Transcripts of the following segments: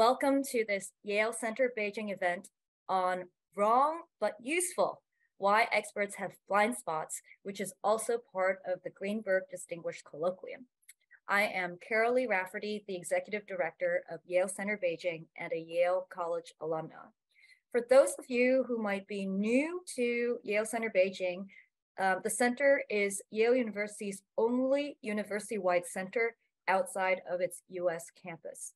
Welcome to this Yale Center Beijing event on Wrong but Useful Why Experts Have Blind Spots, which is also part of the Greenberg Distinguished Colloquium. I am Carol Lee Rafferty, the Executive Director of Yale Center Beijing and a Yale College alumna. For those of you who might be new to Yale Center Beijing, uh, the center is Yale University's only university-wide center outside of its US campus.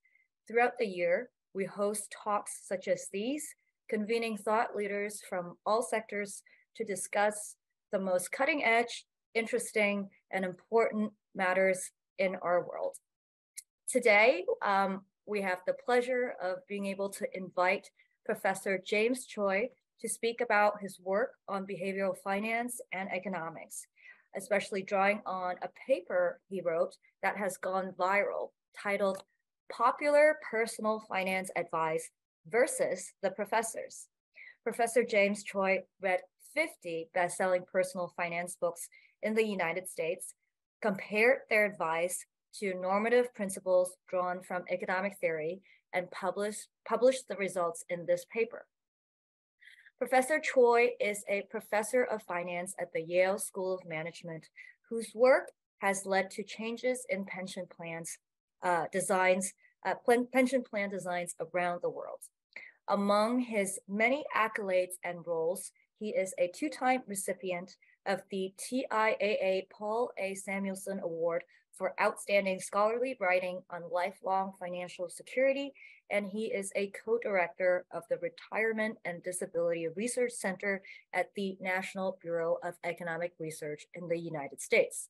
Throughout the year, we host talks such as these, convening thought leaders from all sectors to discuss the most cutting edge, interesting, and important matters in our world. Today, um, we have the pleasure of being able to invite Professor James Choi to speak about his work on behavioral finance and economics, especially drawing on a paper he wrote that has gone viral titled Popular Personal Finance Advice versus the Professors. Professor James Choi read 50 best-selling personal finance books in the United States, compared their advice to normative principles drawn from economic theory, and published, published the results in this paper. Professor Choi is a professor of finance at the Yale School of Management, whose work has led to changes in pension plans uh, designs, uh, pension plan designs around the world. Among his many accolades and roles, he is a two-time recipient of the TIAA Paul A. Samuelson Award for outstanding scholarly writing on lifelong financial security, and he is a co-director of the Retirement and Disability Research Center at the National Bureau of Economic Research in the United States.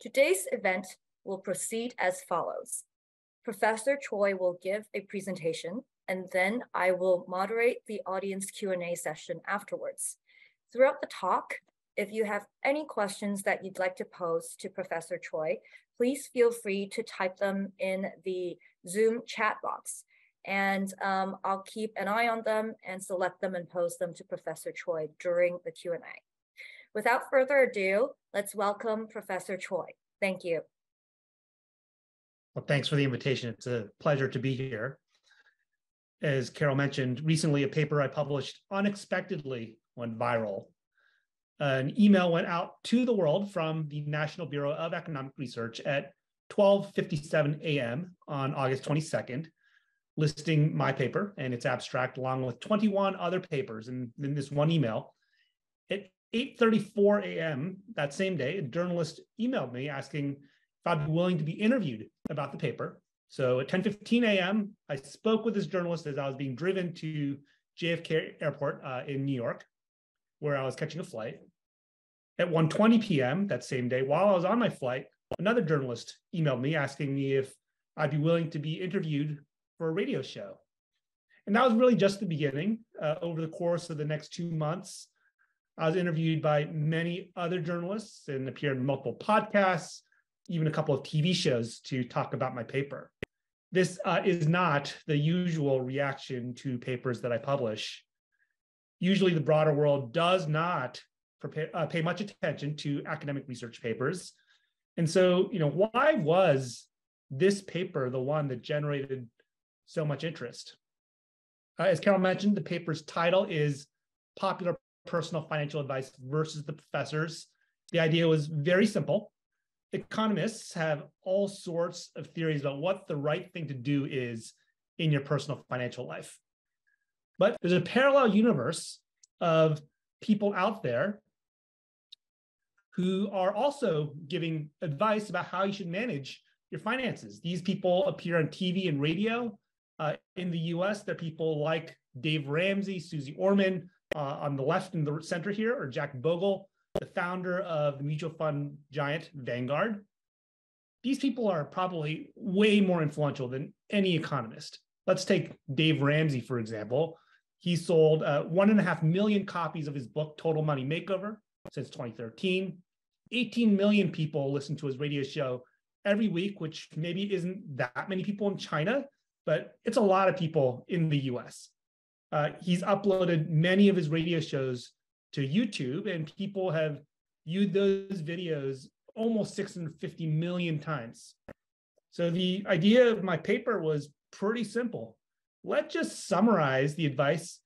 Today's event will proceed as follows. Professor Choi will give a presentation, and then I will moderate the audience Q&A session afterwards. Throughout the talk, if you have any questions that you'd like to pose to Professor Choi, please feel free to type them in the Zoom chat box. And um, I'll keep an eye on them and select them and pose them to Professor Choi during the Q&A. Without further ado, let's welcome Professor Choi. Thank you. Well, thanks for the invitation. It's a pleasure to be here. As Carol mentioned, recently a paper I published unexpectedly went viral. An email went out to the world from the National Bureau of Economic Research at 12:57 a.m. on August 22nd, listing my paper and its abstract along with 21 other papers in, in this one email. At 8:34 a.m. that same day, a journalist emailed me asking if I'd be willing to be interviewed about the paper. So at 10:15 a.m., I spoke with this journalist as I was being driven to JFK Airport uh, in New York, where I was catching a flight. At 1:20 p.m. that same day, while I was on my flight, another journalist emailed me asking me if I'd be willing to be interviewed for a radio show. And that was really just the beginning. Uh, over the course of the next two months, I was interviewed by many other journalists and appeared in multiple podcasts, even a couple of TV shows to talk about my paper. This uh, is not the usual reaction to papers that I publish. Usually, the broader world does not prepare, uh, pay much attention to academic research papers. And so, you know, why was this paper the one that generated so much interest? Uh, as Carol mentioned, the paper's title is Popular Personal Financial Advice versus the Professors. The idea was very simple economists have all sorts of theories about what the right thing to do is in your personal financial life. But there's a parallel universe of people out there who are also giving advice about how you should manage your finances. These people appear on TV and radio. Uh, in the US, they're people like Dave Ramsey, Suze Orman uh, on the left and the center here, or Jack Bogle the founder of the mutual fund giant Vanguard. These people are probably way more influential than any economist. Let's take Dave Ramsey, for example. He sold uh, one and a half million copies of his book, Total Money Makeover, since 2013. 18 million people listen to his radio show every week, which maybe isn't that many people in China, but it's a lot of people in the US. Uh, he's uploaded many of his radio shows to YouTube, and people have viewed those videos almost 650 million times. So the idea of my paper was pretty simple. let's just summarize the advice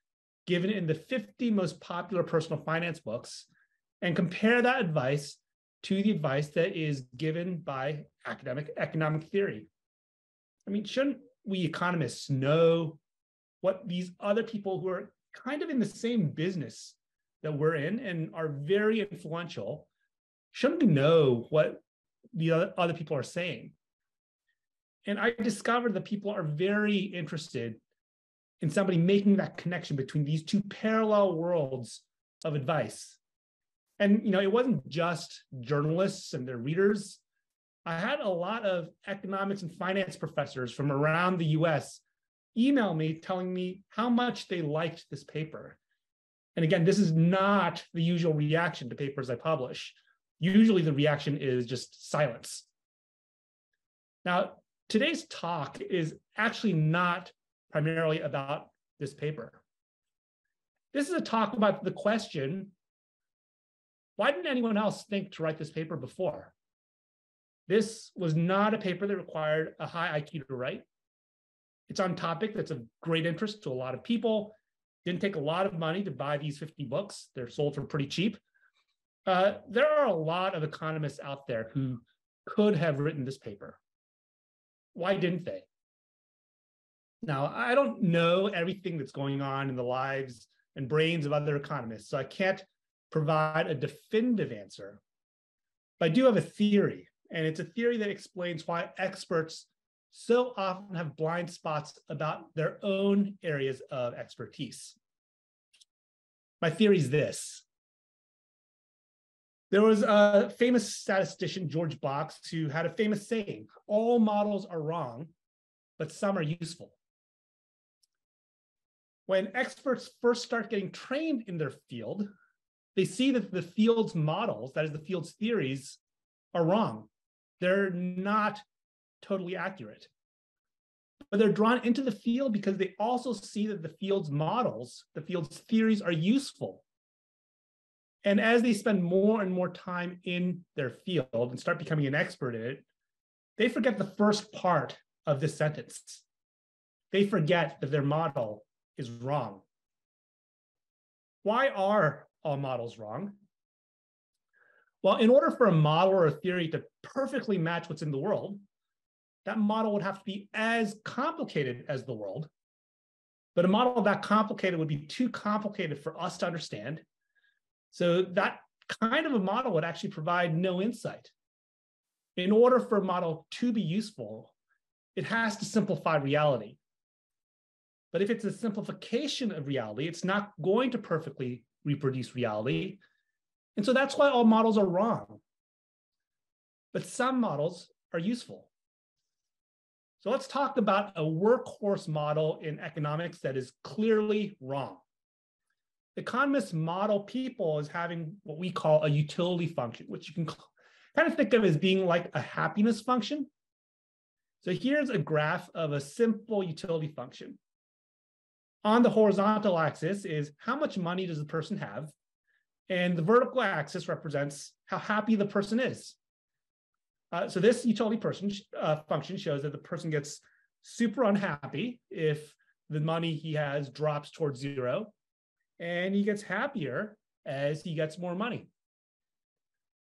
given in the 50 most popular personal finance books and compare that advice to the advice that is given by academic economic theory. I mean, shouldn't we economists know what these other people who are kind of in the same business that we're in and are very influential, shouldn't know what the other people are saying? And I discovered that people are very interested in somebody making that connection between these two parallel worlds of advice. And you know, it wasn't just journalists and their readers. I had a lot of economics and finance professors from around the US email me telling me how much they liked this paper. And again, this is not the usual reaction to papers I publish. Usually the reaction is just silence. Now, today's talk is actually not primarily about this paper. This is a talk about the question, why didn't anyone else think to write this paper before? This was not a paper that required a high IQ to write. It's on topic that's of great interest to a lot of people. Didn't take a lot of money to buy these 50 books. They're sold for pretty cheap. Uh, there are a lot of economists out there who could have written this paper. Why didn't they? Now, I don't know everything that's going on in the lives and brains of other economists, so I can't provide a definitive answer. But I do have a theory, and it's a theory that explains why experts so often have blind spots about their own areas of expertise. My theory is this. There was a famous statistician, George Box, who had a famous saying all models are wrong, but some are useful when experts first start getting trained in their field, they see that the field's models, that is, the field's theories, are wrong. They're not totally accurate. But they're drawn into the field because they also see that the field's models, the field's theories, are useful. And as they spend more and more time in their field and start becoming an expert in it, they forget the first part of this sentence. They forget that their model is wrong. Why are all models wrong? Well, in order for a model or a theory to perfectly match what's in the world, that model would have to be as complicated as the world. But a model that complicated would be too complicated for us to understand. So that kind of a model would actually provide no insight. In order for a model to be useful, it has to simplify reality. But if it's a simplification of reality, it's not going to perfectly reproduce reality. And so that's why all models are wrong. But some models are useful. So let's talk about a workhorse model in economics that is clearly wrong. Economists model people as having what we call a utility function, which you can kind of think of as being like a happiness function. So here's a graph of a simple utility function. On the horizontal axis is how much money does the person have? And the vertical axis represents how happy the person is. Uh, so this utility person uh, function shows that the person gets super unhappy if the money he has drops towards zero, and he gets happier as he gets more money.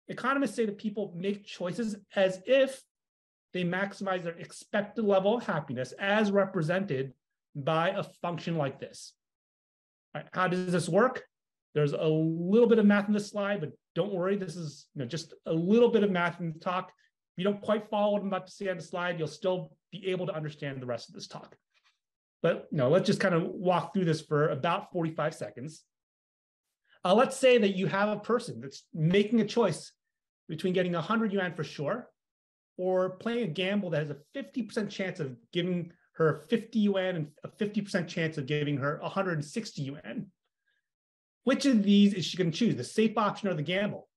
Economists say that people make choices as if they maximize their expected level of happiness as represented by a function like this. Right, how does this work? There's a little bit of math in this slide, but don't worry, this is you know, just a little bit of math in the talk. You don't quite follow what I'm about to say on the slide, you'll still be able to understand the rest of this talk. But you know, let's just kind of walk through this for about 45 seconds. Uh, let's say that you have a person that's making a choice between getting 100 yuan for sure or playing a gamble that has a 50% chance of giving her 50 yuan and a 50% chance of giving her 160 yuan. Which of these is she going to choose, the safe option or the gamble?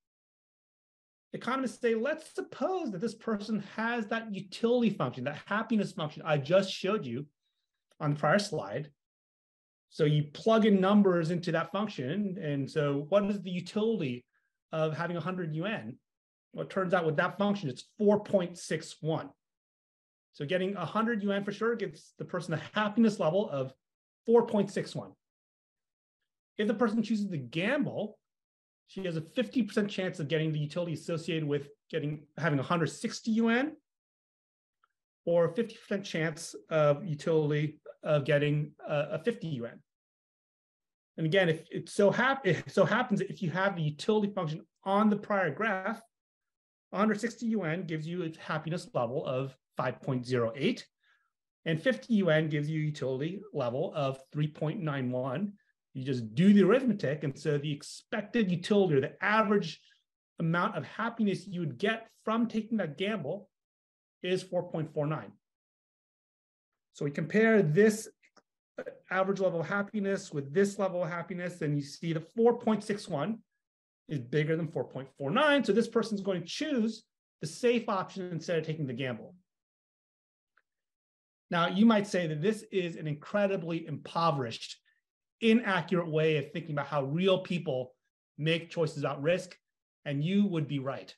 Economists say, let's suppose that this person has that utility function, that happiness function I just showed you on the prior slide. So you plug in numbers into that function. And so what is the utility of having 100 yuan? Well, it turns out with that function, it's 4.61. So getting 100 yuan for sure gives the person a happiness level of 4.61. If the person chooses to gamble, she has a 50% chance of getting the utility associated with getting having 160 yuan or a 50% chance of utility of getting uh, a 50 yuan. And again, if it so, hap- it so happens if you have the utility function on the prior graph, 160 yuan gives you a happiness level of 5.08, and 50 yuan gives you utility level of 3.91. You just do the arithmetic, and so the expected utility or the average amount of happiness you would get from taking that gamble is 4.49. So we compare this average level of happiness with this level of happiness, and you see the 4.61 is bigger than 4.49. So this person is going to choose the safe option instead of taking the gamble. Now, you might say that this is an incredibly impoverished, inaccurate way of thinking about how real people make choices about risk. And you would be right.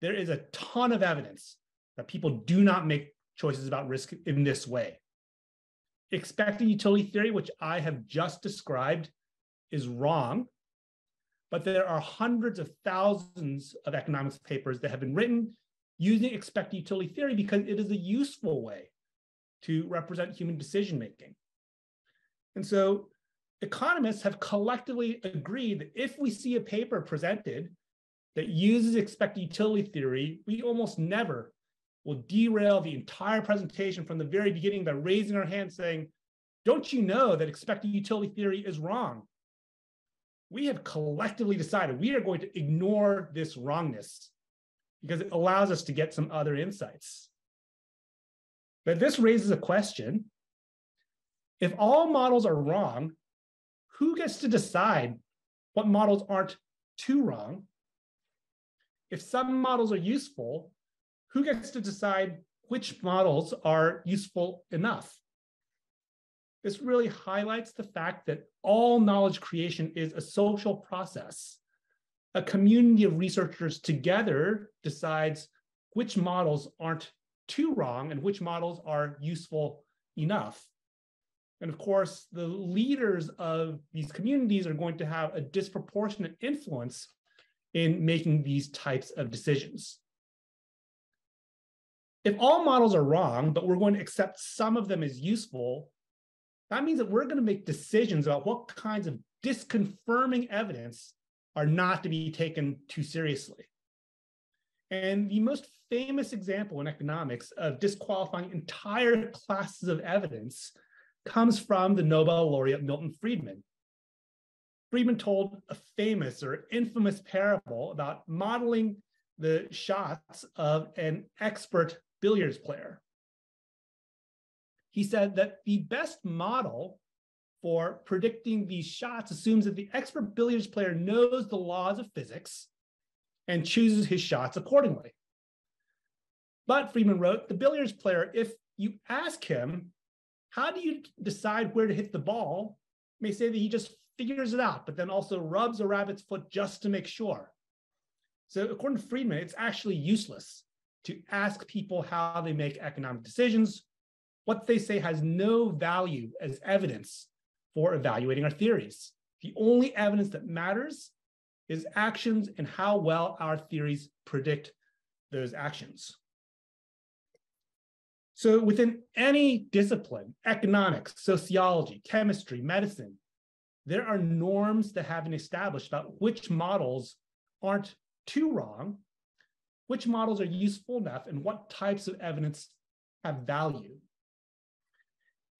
There is a ton of evidence that people do not make choices about risk in this way. Expected utility theory, which I have just described, is wrong but there are hundreds of thousands of economics papers that have been written using expected utility theory because it is a useful way to represent human decision making. And so economists have collectively agreed that if we see a paper presented that uses expected utility theory, we almost never will derail the entire presentation from the very beginning by raising our hand saying, don't you know that expected utility theory is wrong? we have collectively decided we are going to ignore this wrongness because it allows us to get some other insights. But this raises a question. If all models are wrong, who gets to decide what models aren't too wrong? If some models are useful, who gets to decide which models are useful enough? This really highlights the fact that all knowledge creation is a social process. A community of researchers together decides which models aren't too wrong and which models are useful enough. And of course, the leaders of these communities are going to have a disproportionate influence in making these types of decisions. If all models are wrong, but we're going to accept some of them as useful, that means that we're going to make decisions about what kinds of disconfirming evidence are not to be taken too seriously. And the most famous example in economics of disqualifying entire classes of evidence comes from the Nobel laureate Milton Friedman. Friedman told a famous or infamous parable about modeling the shots of an expert billiards player he said that the best model for predicting these shots assumes that the expert billiards player knows the laws of physics and chooses his shots accordingly. But Friedman wrote, the billiards player, if you ask him, how do you decide where to hit the ball, may say that he just figures it out, but then also rubs a rabbit's foot just to make sure. So according to Friedman, it's actually useless to ask people how they make economic decisions what they say has no value as evidence for evaluating our theories. The only evidence that matters is actions and how well our theories predict those actions. So within any discipline, economics, sociology, chemistry, medicine, there are norms that have been established about which models aren't too wrong, which models are useful enough, and what types of evidence have value.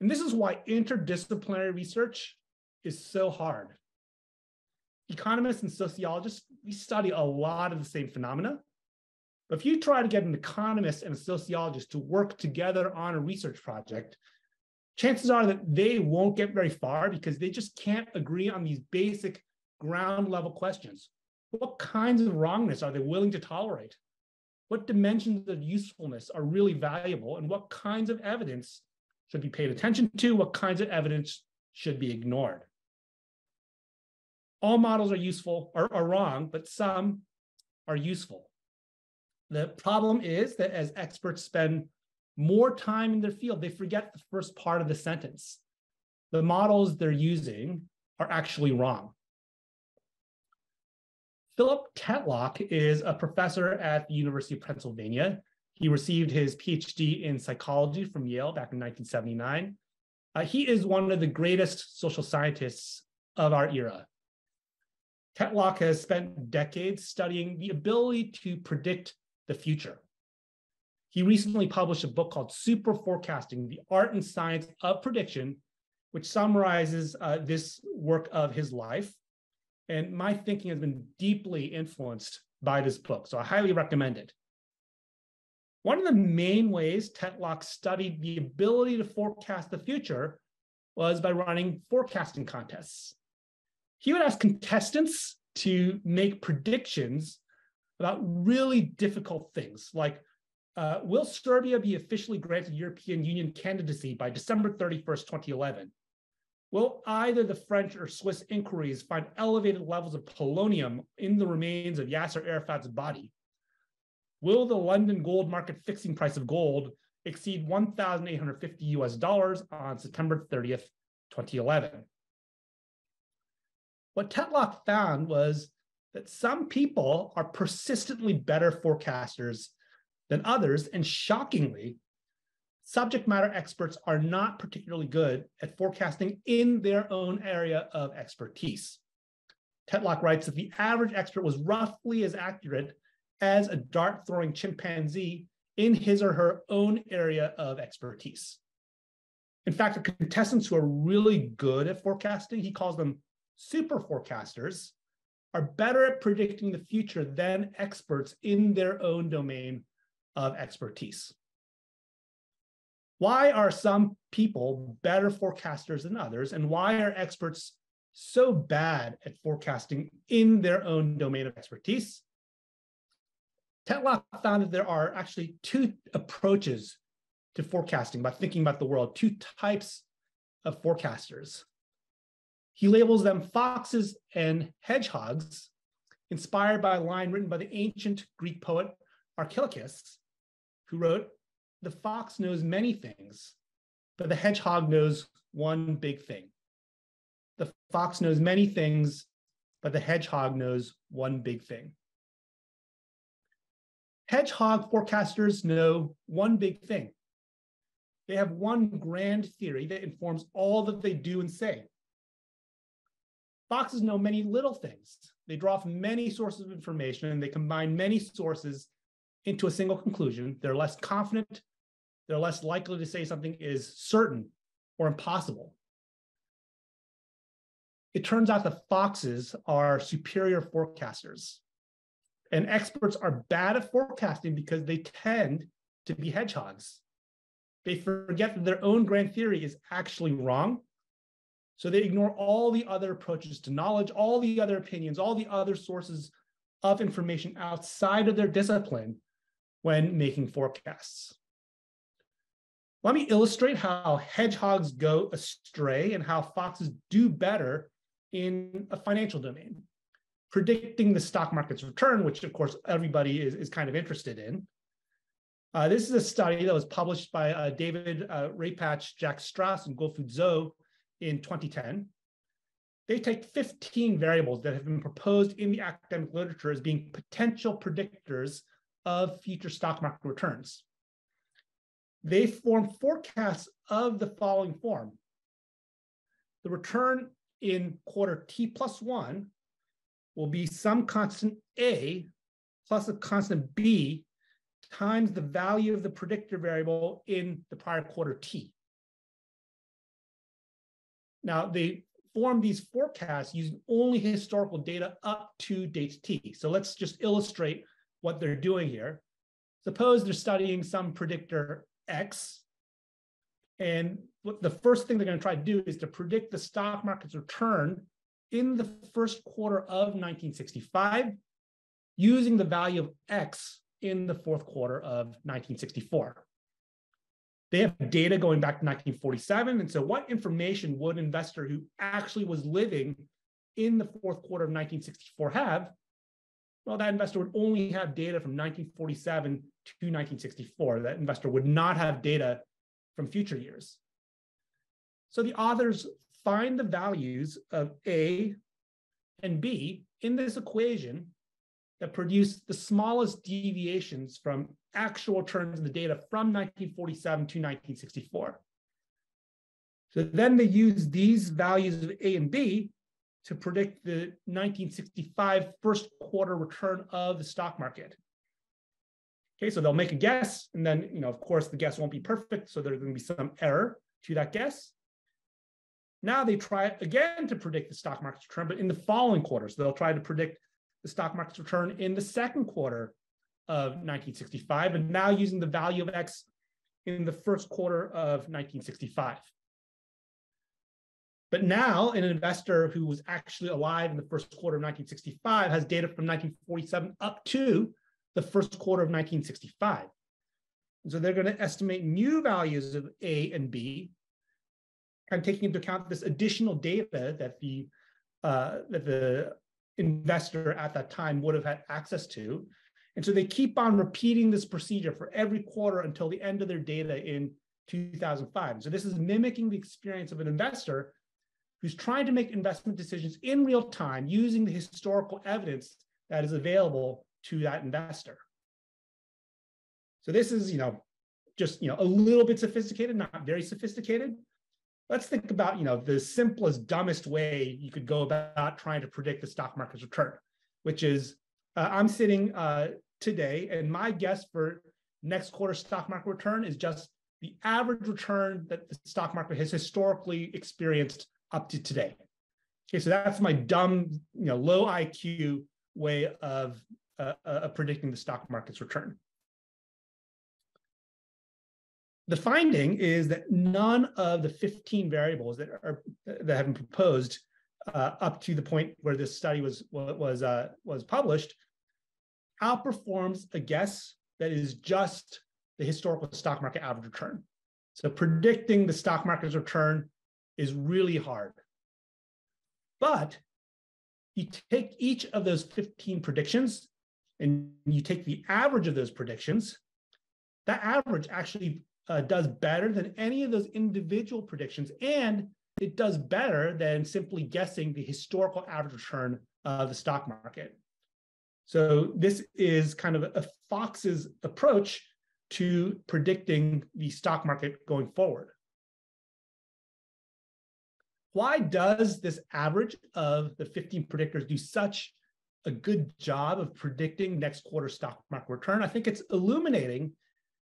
And this is why interdisciplinary research is so hard. Economists and sociologists, we study a lot of the same phenomena. But if you try to get an economist and a sociologist to work together on a research project, chances are that they won't get very far because they just can't agree on these basic ground level questions. What kinds of wrongness are they willing to tolerate? What dimensions of usefulness are really valuable? And what kinds of evidence should be paid attention to, what kinds of evidence should be ignored. All models are useful or are wrong, but some are useful. The problem is that as experts spend more time in their field, they forget the first part of the sentence. The models they're using are actually wrong. Philip Tetlock is a professor at the University of Pennsylvania. He received his PhD in psychology from Yale back in 1979. Uh, he is one of the greatest social scientists of our era. Tetlock has spent decades studying the ability to predict the future. He recently published a book called Super Forecasting The Art and Science of Prediction, which summarizes uh, this work of his life. And my thinking has been deeply influenced by this book, so I highly recommend it. One of the main ways Tetlock studied the ability to forecast the future was by running forecasting contests. He would ask contestants to make predictions about really difficult things like uh, will Serbia be officially granted European Union candidacy by December 31st, 2011? Will either the French or Swiss inquiries find elevated levels of polonium in the remains of Yasser Arafat's body? Will the London gold market fixing price of gold exceed 1,850 US dollars on September 30th, 2011? What Tetlock found was that some people are persistently better forecasters than others, and shockingly, subject matter experts are not particularly good at forecasting in their own area of expertise. Tetlock writes that the average expert was roughly as accurate as a dart throwing chimpanzee in his or her own area of expertise. In fact, the contestants who are really good at forecasting, he calls them super forecasters, are better at predicting the future than experts in their own domain of expertise. Why are some people better forecasters than others, and why are experts so bad at forecasting in their own domain of expertise? Tetlock found that there are actually two approaches to forecasting by thinking about the world, two types of forecasters. He labels them foxes and hedgehogs, inspired by a line written by the ancient Greek poet Archilochus, who wrote, The fox knows many things, but the hedgehog knows one big thing. The fox knows many things, but the hedgehog knows one big thing. Hedgehog forecasters know one big thing. They have one grand theory that informs all that they do and say. Foxes know many little things. They draw from many sources of information and they combine many sources into a single conclusion. They're less confident. They're less likely to say something is certain or impossible. It turns out that foxes are superior forecasters. And experts are bad at forecasting because they tend to be hedgehogs. They forget that their own grand theory is actually wrong. So they ignore all the other approaches to knowledge, all the other opinions, all the other sources of information outside of their discipline when making forecasts. Let me illustrate how hedgehogs go astray and how foxes do better in a financial domain predicting the stock market's return, which of course everybody is, is kind of interested in. Uh, this is a study that was published by uh, David uh, Rapach, Jack Strauss, and Guofu Zhou in 2010. They take 15 variables that have been proposed in the academic literature as being potential predictors of future stock market returns. They form forecasts of the following form. The return in quarter T plus one will be some constant A plus a constant B times the value of the predictor variable in the prior quarter T. Now, they form these forecasts using only historical data up to date T. So let's just illustrate what they're doing here. Suppose they're studying some predictor X, and the first thing they're going to try to do is to predict the stock market's return in the first quarter of 1965 using the value of X in the fourth quarter of 1964. They have data going back to 1947. And so, what information would an investor who actually was living in the fourth quarter of 1964 have? Well, that investor would only have data from 1947 to 1964. That investor would not have data from future years. So the authors find the values of A and B in this equation that produce the smallest deviations from actual returns in the data from 1947 to 1964. So then they use these values of A and B to predict the 1965 first quarter return of the stock market. Okay, so they'll make a guess, and then, you know, of course, the guess won't be perfect, so there's going to be some error to that guess. Now they try again to predict the stock market's return, but in the following quarter. So they'll try to predict the stock market's return in the second quarter of 1965, and now using the value of X in the first quarter of 1965. But now, an investor who was actually alive in the first quarter of 1965 has data from 1947 up to the first quarter of 1965. And so they're going to estimate new values of A and B of taking into account this additional data that the uh, that the investor at that time would have had access to. And so they keep on repeating this procedure for every quarter until the end of their data in 2005. So this is mimicking the experience of an investor who's trying to make investment decisions in real time using the historical evidence that is available to that investor. So this is, you know, just, you know, a little bit sophisticated, not very sophisticated, let's think about you know the simplest dumbest way you could go about trying to predict the stock market's return which is uh, i'm sitting uh, today and my guess for next quarter stock market return is just the average return that the stock market has historically experienced up to today. Okay so that's my dumb you know low iq way of uh, uh predicting the stock market's return. The finding is that none of the 15 variables that are that have been proposed uh, up to the point where this study was was uh, was published outperforms a guess that is just the historical stock market average return. So predicting the stock market's return is really hard. But you take each of those 15 predictions and you take the average of those predictions, that average actually uh, does better than any of those individual predictions, and it does better than simply guessing the historical average return of the stock market. So this is kind of a Fox's approach to predicting the stock market going forward. Why does this average of the 15 predictors do such a good job of predicting next quarter stock market return? I think it's illuminating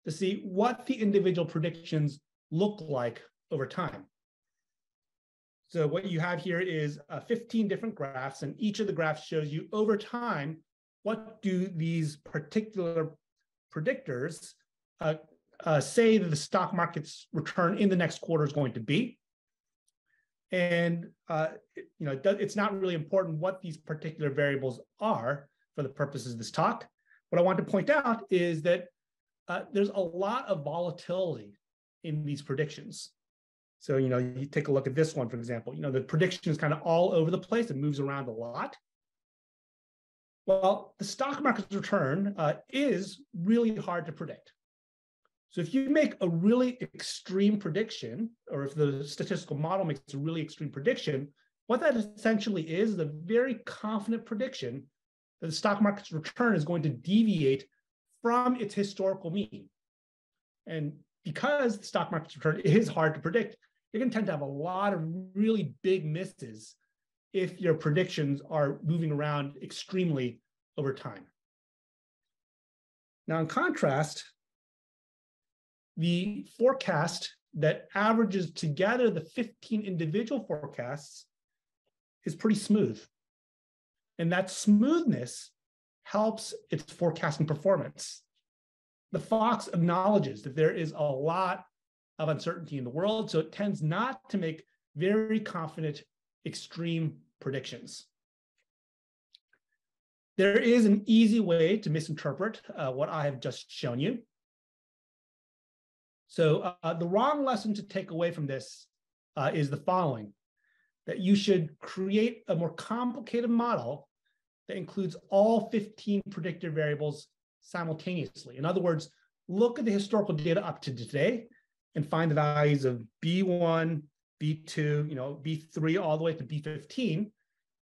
to see what the individual predictions look like over time. So what you have here is uh, 15 different graphs, and each of the graphs shows you over time, what do these particular predictors uh, uh, say that the stock market's return in the next quarter is going to be. And uh, you know, it's not really important what these particular variables are for the purposes of this talk. What I want to point out is that uh, there's a lot of volatility in these predictions. So, you know, you take a look at this one, for example, you know, the prediction is kind of all over the place. It moves around a lot. Well, the stock market's return uh, is really hard to predict. So if you make a really extreme prediction, or if the statistical model makes a really extreme prediction, what that essentially is is a very confident prediction that the stock market's return is going to deviate from its historical mean. And because the stock market's return is hard to predict, you're going to tend to have a lot of really big misses if your predictions are moving around extremely over time. Now, in contrast, the forecast that averages together the 15 individual forecasts is pretty smooth. And that smoothness helps its forecasting performance. The Fox acknowledges that there is a lot of uncertainty in the world, so it tends not to make very confident, extreme predictions. There is an easy way to misinterpret uh, what I have just shown you. So uh, the wrong lesson to take away from this uh, is the following, that you should create a more complicated model that includes all 15 predictor variables simultaneously. In other words, look at the historical data up to today and find the values of B1, B2, you know, B3 all the way to B15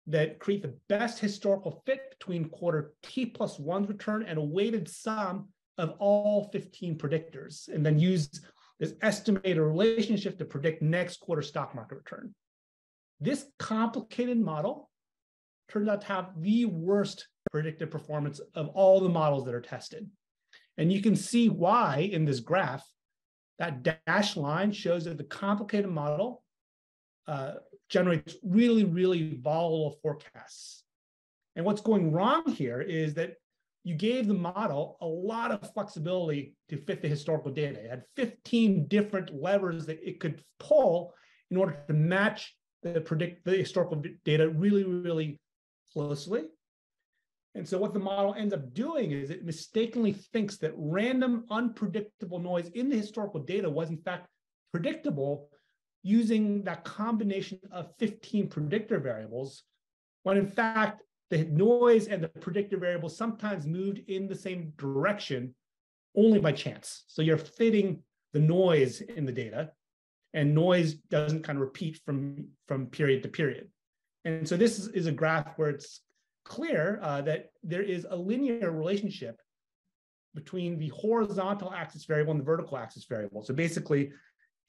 that create the best historical fit between quarter T plus one's return and a weighted sum of all 15 predictors, and then use this estimated relationship to predict next quarter stock market return. This complicated model turns out to have the worst predictive performance of all the models that are tested. And you can see why in this graph. That dashed line shows that the complicated model uh, generates really, really volatile forecasts. And what's going wrong here is that you gave the model a lot of flexibility to fit the historical data. It had 15 different levers that it could pull in order to match the predict the historical data really, really closely. And so what the model ends up doing is it mistakenly thinks that random unpredictable noise in the historical data was in fact predictable using that combination of 15 predictor variables, when in fact the noise and the predictor variables sometimes moved in the same direction only by chance. So you're fitting the noise in the data and noise doesn't kind of repeat from, from period to period. And so this is, a graph where it's clear uh, that there is a linear relationship between the horizontal axis variable and the vertical axis variable. So basically,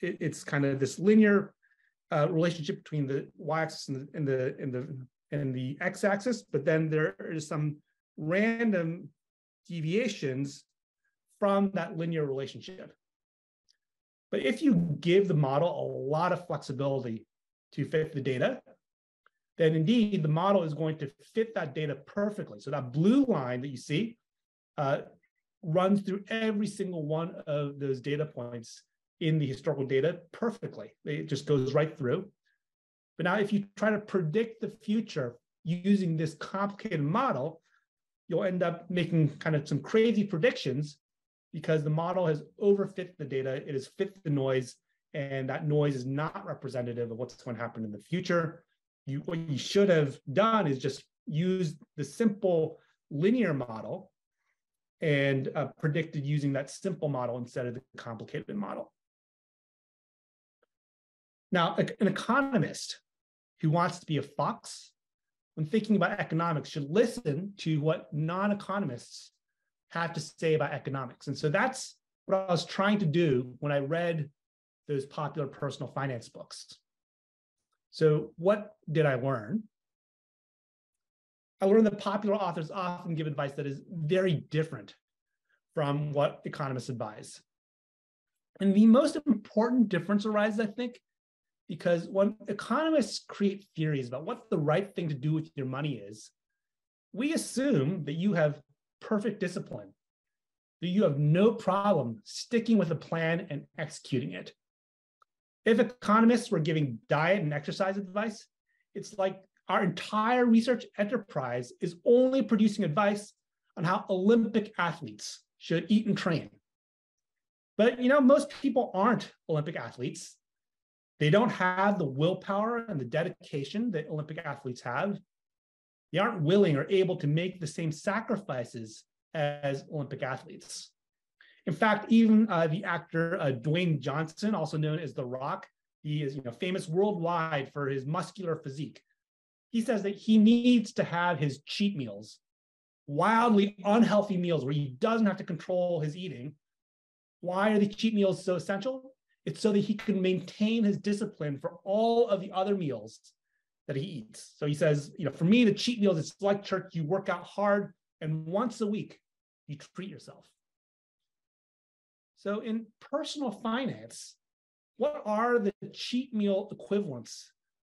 it, it's kind of this linear uh, relationship between the y-axis and the, and the and the and the x-axis, but then there is some random deviations from that linear relationship. But if you give the model a lot of flexibility to fit the data, then indeed the model is going to fit that data perfectly. So that blue line that you see uh, runs through every single one of those data points in the historical data perfectly. It just goes right through. But now if you try to predict the future using this complicated model, you'll end up making kind of some crazy predictions because the model has overfit the data, it has fit the noise, and that noise is not representative of what's going to happen in the future you what you should have done is just use the simple linear model and uh, predicted using that simple model instead of the complicated model. Now, an economist who wants to be a fox when thinking about economics should listen to what non-economists have to say about economics. And so that's what I was trying to do when I read those popular personal finance books. So, what did I learn? I learned that popular authors often give advice that is very different from what economists advise. And the most important difference arises, I think, because when economists create theories about what the right thing to do with your money is, we assume that you have perfect discipline, that you have no problem sticking with a plan and executing it. If economists were giving diet and exercise advice, it's like our entire research enterprise is only producing advice on how Olympic athletes should eat and train. But you know, most people aren't Olympic athletes. They don't have the willpower and the dedication that Olympic athletes have. They aren't willing or able to make the same sacrifices as Olympic athletes. In fact, even uh, the actor uh, Dwayne Johnson, also known as The Rock, he is you know famous worldwide for his muscular physique. He says that he needs to have his cheat meals, wildly unhealthy meals where he doesn't have to control his eating. Why are the cheat meals so essential? It's so that he can maintain his discipline for all of the other meals that he eats. So he says, you know, for me, the cheat meals, it's like church, you work out hard, and once a week, you treat yourself. So in personal finance, what are the cheat meal equivalents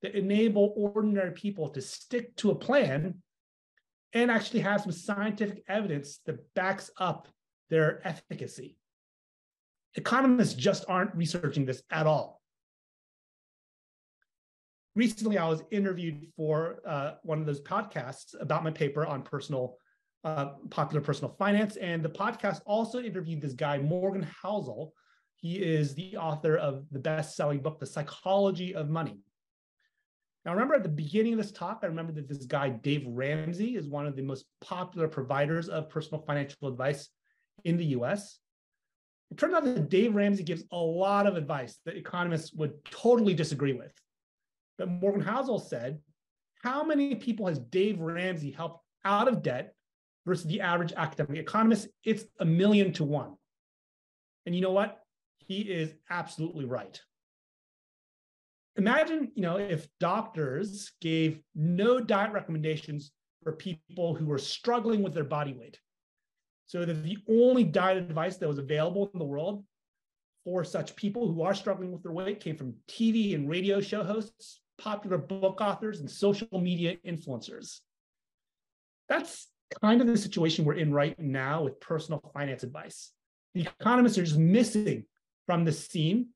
that enable ordinary people to stick to a plan and actually have some scientific evidence that backs up their efficacy? Economists just aren't researching this at all. Recently, I was interviewed for uh, one of those podcasts about my paper on personal uh, popular personal finance. And the podcast also interviewed this guy, Morgan Housel. He is the author of the best selling book, The Psychology of Money. Now, remember at the beginning of this talk, I remember that this guy, Dave Ramsey, is one of the most popular providers of personal financial advice in the US. It turns out that Dave Ramsey gives a lot of advice that economists would totally disagree with. But Morgan Housel said, How many people has Dave Ramsey helped out of debt versus the average academic economist? It's a million to one. And you know what? He is absolutely right imagine you know if doctors gave no diet recommendations for people who were struggling with their body weight so the only diet advice that was available in the world for such people who are struggling with their weight came from tv and radio show hosts popular book authors and social media influencers. That's kind of the situation we're in right now with personal finance advice. The economists are just missing from the scene.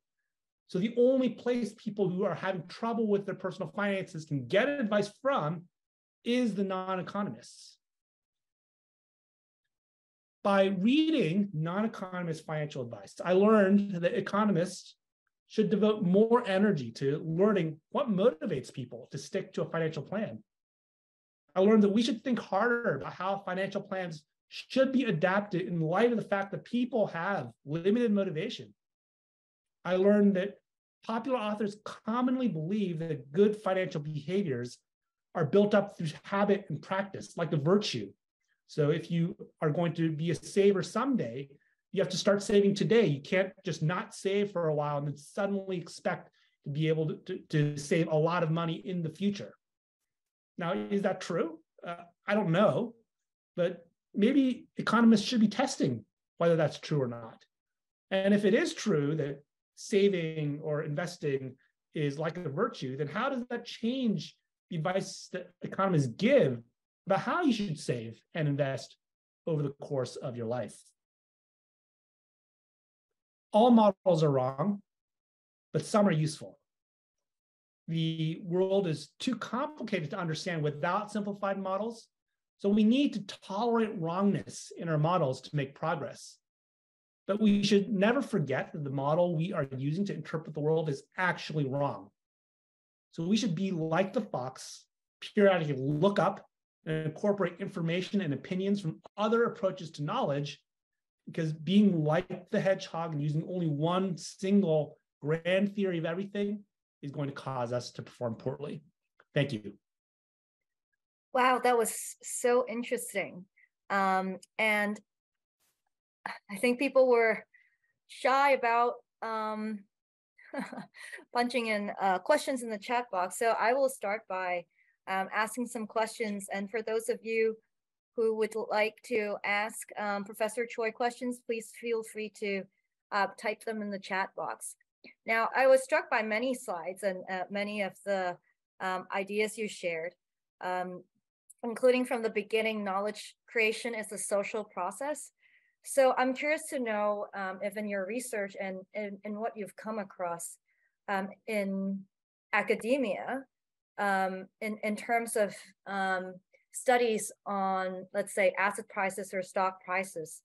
So the only place people who are having trouble with their personal finances can get advice from is the non-economists. By reading non-economist financial advice, I learned that economists should devote more energy to learning what motivates people to stick to a financial plan. I learned that we should think harder about how financial plans should be adapted in light of the fact that people have limited motivation. I learned that popular authors commonly believe that good financial behaviors are built up through habit and practice, like a virtue. So if you are going to be a saver someday, you have to start saving today. You can't just not save for a while and then suddenly expect to be able to, to, to save a lot of money in the future. Now, is that true? Uh, I don't know, but maybe economists should be testing whether that's true or not. And if it is true that saving or investing is like a virtue, then how does that change the advice that economists give about how you should save and invest over the course of your life? All models are wrong, but some are useful. The world is too complicated to understand without simplified models. So we need to tolerate wrongness in our models to make progress. But we should never forget that the model we are using to interpret the world is actually wrong. So we should be like the fox, periodically look up and incorporate information and opinions from other approaches to knowledge, because being like the hedgehog and using only one single grand theory of everything is going to cause us to perform poorly. Thank you. Wow, that was so interesting. Um, and I think people were shy about um, punching in uh, questions in the chat box. So I will start by um, asking some questions. And for those of you who would like to ask um, Professor Choi questions, please feel free to uh, type them in the chat box. Now, I was struck by many slides and uh, many of the um, ideas you shared, um, including from the beginning, knowledge creation is a social process. So I'm curious to know um, if in your research and in what you've come across um, in academia, um, in, in terms of um, studies on, let's say, asset prices or stock prices,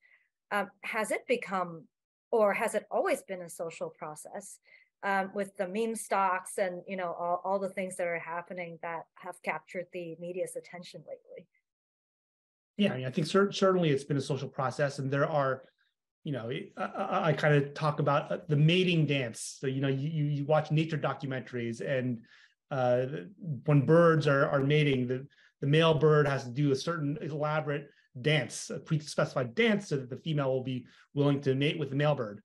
um, has it become, or has it always been a social process? Um, with the meme stocks and you know all, all the things that are happening that have captured the media's attention lately yeah, I, mean, I think cer- certainly it's been a social process, and there are, you know, I, I kind of talk about uh, the mating dance. So you know, you you watch nature documentaries, and uh, when birds are are mating, the the male bird has to do a certain elaborate dance, a pre-specified dance, so that the female will be willing to mate with the male bird.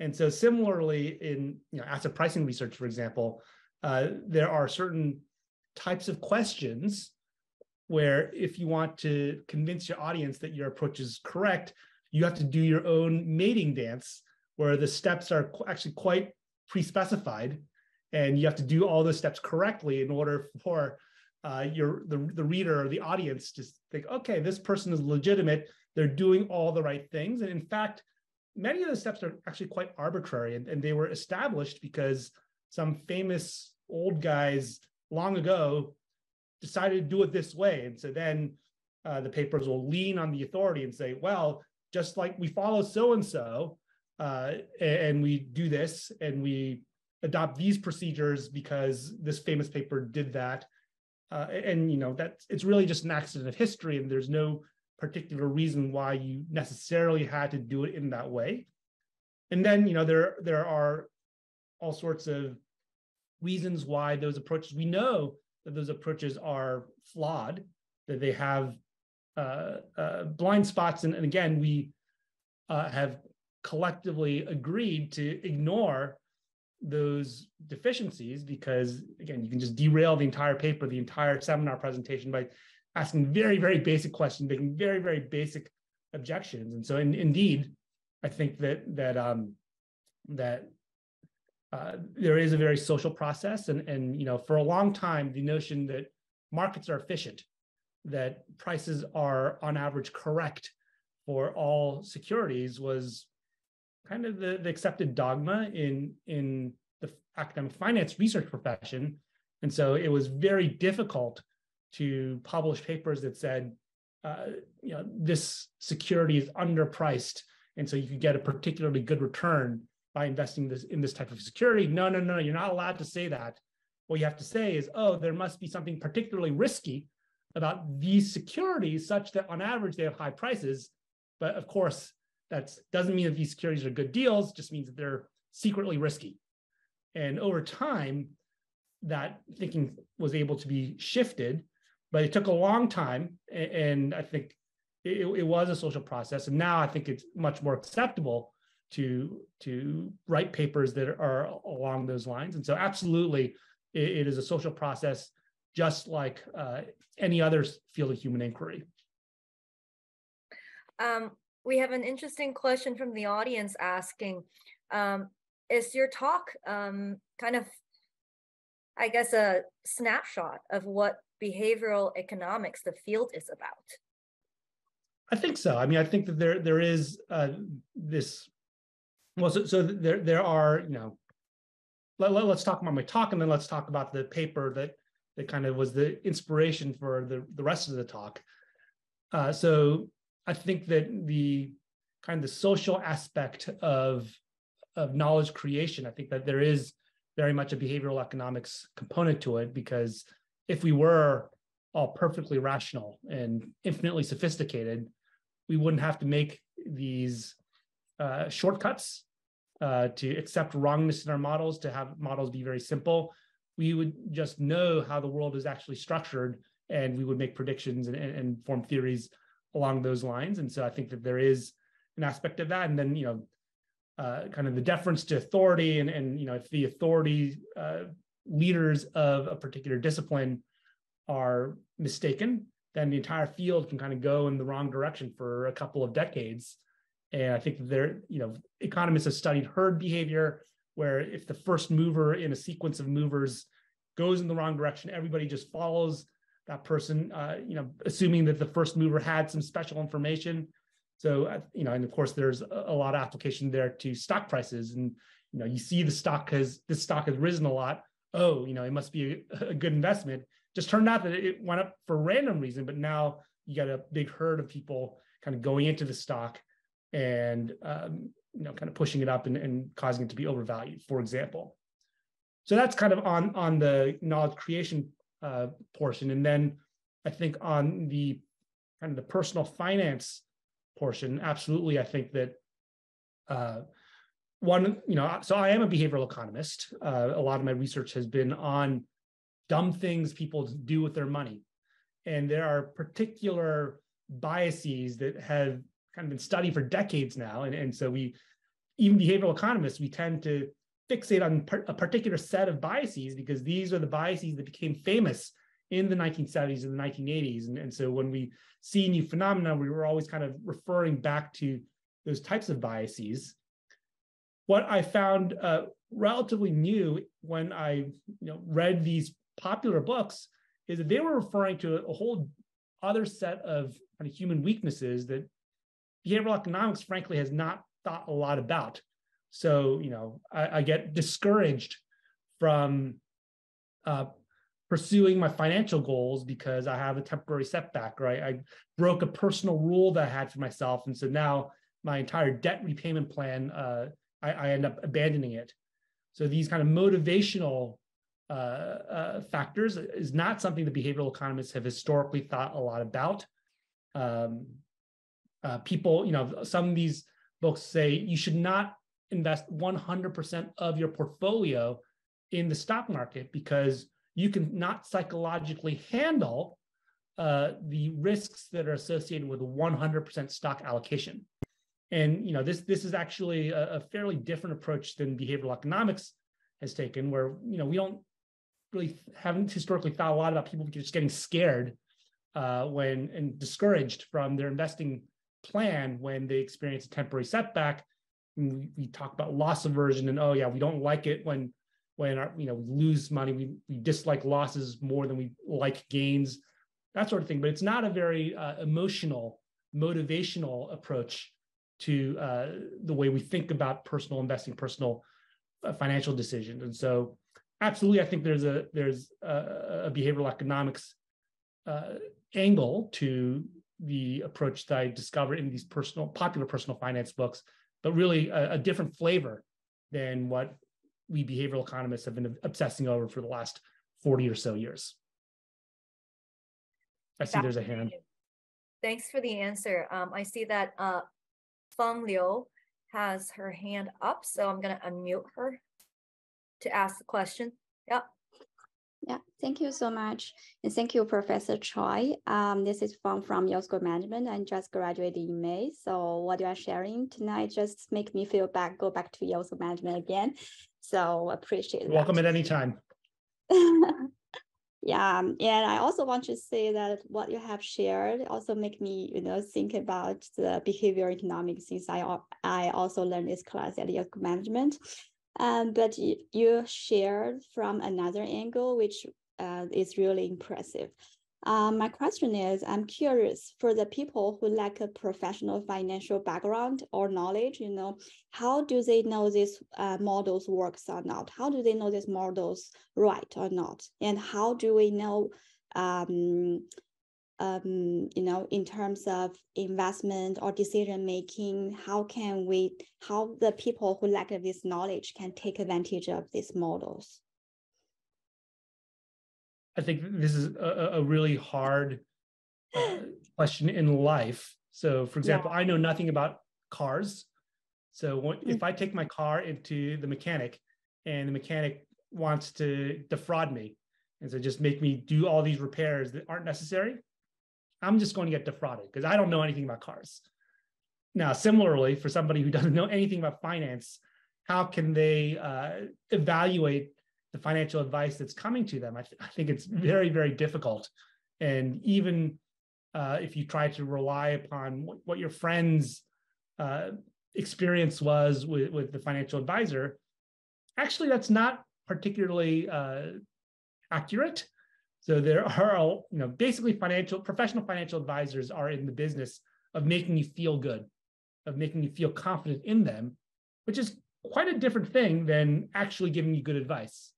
And so, similarly, in you know asset pricing research, for example, uh, there are certain types of questions where if you want to convince your audience that your approach is correct, you have to do your own mating dance where the steps are actually quite pre-specified and you have to do all the steps correctly in order for uh, your the, the reader or the audience to think, okay, this person is legitimate. They're doing all the right things. And in fact, many of the steps are actually quite arbitrary and, and they were established because some famous old guys long ago decided to do it this way. And so then uh, the papers will lean on the authority and say, well, just like we follow so and so, and we do this, and we adopt these procedures because this famous paper did that. Uh, and you know that it's really just an accident of history, and there's no particular reason why you necessarily had to do it in that way. And then you know there there are all sorts of reasons why those approaches. We know that those approaches are flawed, that they have uh, uh, blind spots, and, and again we uh, have collectively agreed to ignore those deficiencies because again you can just derail the entire paper the entire seminar presentation by asking very very basic questions making very very basic objections. And so in, indeed i think that that um that uh, there is a very social process. And and you know for a long time the notion that markets are efficient that prices are on average correct for all securities was kind of the, the accepted dogma in in the academic finance research profession. And so it was very difficult to publish papers that said uh, you know this security is underpriced and so you could get a particularly good return by investing this in this type of security. No no no you're not allowed to say that. What you have to say is oh there must be something particularly risky about these securities such that on average they have high prices. But of course that doesn't mean that these securities are good deals, just means that they're secretly risky. And over time, that thinking was able to be shifted, but it took a long time. And I think it, it was a social process. And now I think it's much more acceptable to, to write papers that are along those lines. And so, absolutely, it, it is a social process, just like uh, any other field of human inquiry. Um, we have an interesting question from the audience asking um, Is your talk um, kind of, I guess, a snapshot of what behavioral economics, the field, is about? I think so. I mean, I think that there there is uh, this. Well, so, so there there are you know. Let, let, us talk about my talk, and then let's talk about the paper that that kind of was the inspiration for the the rest of the talk. Uh, so I think that the kind of the social aspect of of knowledge creation, I think that there is very much a behavioral economics component to it because if we were all perfectly rational and infinitely sophisticated, we wouldn't have to make these uh, shortcuts uh, to accept wrongness in our models, to have models be very simple. We would just know how the world is actually structured, and we would make predictions and, and form theories along those lines. And so I think that there is an aspect of that. And then, you know, uh, kind of the deference to authority and, and you know, if the authority uh, leaders of a particular discipline are mistaken, then the entire field can kind of go in the wrong direction for a couple of decades. And I think there, you know, economists have studied herd behavior, where if the first mover in a sequence of movers goes in the wrong direction, everybody just follows that person, uh, you know, assuming that the first mover had some special information. So, uh, you know, and of course, there's a, a, lot of application there to stock prices, and you know, you see the stock has this stock has risen a lot. Oh, you know, it must be a, a good investment. Just turned out that it went up for random reason, but now you got a big herd of people kind of going into the stock and um, you know, kind of pushing it up and, and causing it to be overvalued, for example. So that's kind of on on the knowledge creation uh, portion. And then I think on the kind of the personal finance portion, absolutely, I think that uh, one, you know, so I am a behavioral economist. Uh, a lot of my research has been on dumb things people do with their money. And there are particular biases that have kind of been studied for decades now. And, and so we, even behavioral economists, we tend to fixate on a particular set of biases because these are the biases that became famous in the 1970s and the 1980s. And, and so when we see new phenomena, we were always kind of referring back to those types of biases. What I found uh, relatively new when I you know, read these popular books is that they were referring to a whole other set of kind of human weaknesses that behavioral economics, frankly, has not thought a lot about. So, you know, I, I get discouraged from uh, pursuing my financial goals because I have a temporary setback, right? I broke a personal rule that I had for myself. And so now my entire debt repayment plan, uh, I, I end up abandoning it. So these kind of motivational uh, uh, factors is not something the behavioral economists have historically thought a lot about. Um, uh, people, you know, some of these books say you should not invest 100% of your portfolio in the stock market because you can not psychologically handle uh, the risks that are associated with a 100% stock allocation. And you know this this is actually a, a, fairly different approach than behavioral economics has taken, where you know we don't really haven't historically thought a lot about people just getting scared uh, when and discouraged from their investing plan when they experience a temporary setback. We, talk about loss aversion and oh yeah, we don't like it when when our, you know lose money. We, we dislike losses more than we like gains, that sort of thing. But it's not a very uh, emotional, motivational approach to uh, the way we think about personal investing, personal uh, financial decisions. And so, absolutely, I think there's a there's a, a behavioral economics uh, angle to the approach that I discovered in these personal popular personal finance books, but really a, a different flavor than what we behavioral economists have been obsessing over for the last 40 or so years. I see there's a hand. Thanks for the answer. Um, I see that uh, Feng Liu has her hand up, so I'm going to unmute her to ask the question. Yep. Yeah, thank you so much. And thank you, Professor Choi. Um, this is from, from Yale School Management. I just graduated in May. So what you are sharing tonight just make me feel back, go back to Yale School Management again. So appreciate Welcome that. at any time. yeah and i also want to say that what you have shared also make me you know think about the behavioral economics since i i also learned this class at Yale management um, but you shared from another angle which uh, is really impressive um, my question is, I'm curious for the people who lack a professional financial background or knowledge, you know, how do they know these uh, models works or not? How do they know these models right or not? And how do we know, um, um, you know, in terms of investment or decision making, how can we, how the people who lack this knowledge can take advantage of these models? I think this is a, a really hard uh, question in life. So, for example, yeah. I know nothing about cars. So, what, mm-hmm. if I take my car into the mechanic and the mechanic wants to defraud me and so just make me do all these repairs that aren't necessary, I'm just going to get defrauded because I don't know anything about cars. Now, similarly, for somebody who doesn't know anything about finance, how can they uh, evaluate the financial advice that's coming to them. I, th- I think it's very, very difficult. And even uh, if you try to rely upon what, what your friend's uh, experience was with, with the financial advisor, actually, that's not particularly uh, accurate. So there are, you know, basically financial professional financial advisors are in the business of making you feel good, of making you feel confident in them, which is quite a different thing than actually giving you good advice.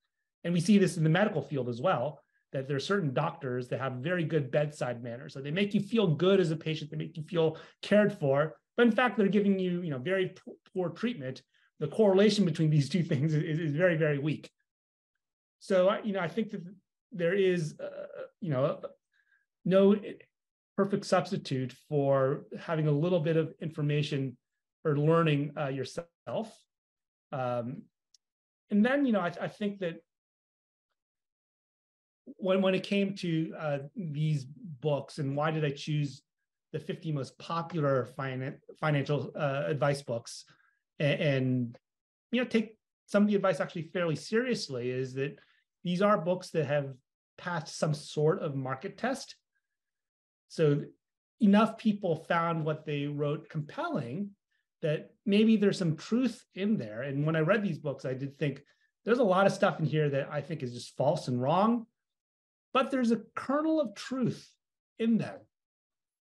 And we see this in the medical field as well, that there are certain doctors that have very good bedside manner. So they make you feel good as a patient, they make you feel cared for, but in fact, they're giving you, you know, very poor treatment. The correlation between these two things is, is very, very weak. So, you know, I think that there is, uh, you know, no perfect substitute for having a little bit of information or learning uh, yourself. Um, and then, you know, I, I think that when when it came to uh, these books and why did I choose the 50 most popular finan- financial uh, advice books and, and, you know take some of the advice actually fairly seriously is that these are books that have passed some sort of market test. So enough people found what they wrote compelling that maybe there's some truth in there. And when i read these books i did think there's a lot of stuff in here that i think is just false and wrong but there's a kernel of truth in them,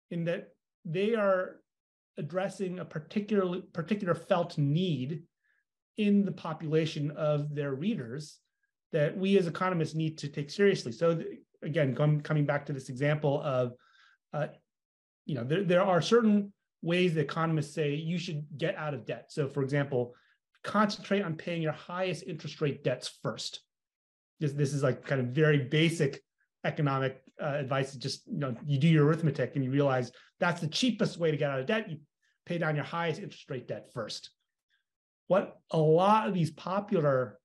in that they are addressing a particular particular felt need in the population of their readers that we as economists need to take seriously. So again, coming back to this example of, uh, you know, there, there are certain ways that economists say you should get out of debt. So for example, concentrate on paying your highest interest rate debts first. This, this is like kind of very basic economic uh, advice. Just you know, you do your arithmetic and you realize that's the cheapest way to get out of debt. You pay down your highest interest rate debt first. What a lot of these popular